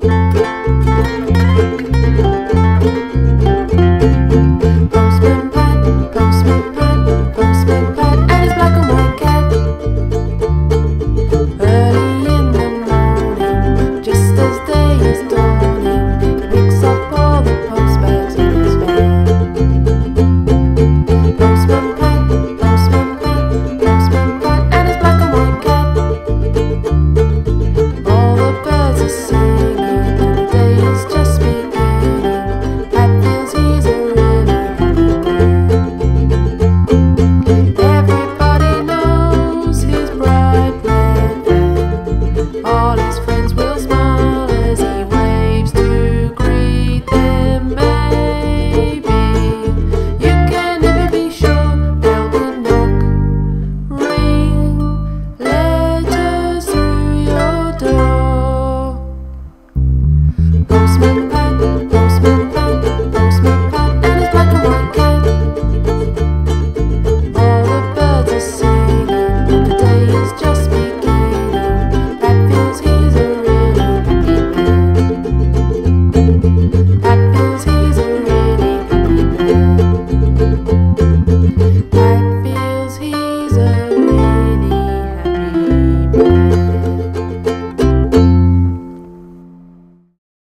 Música Postman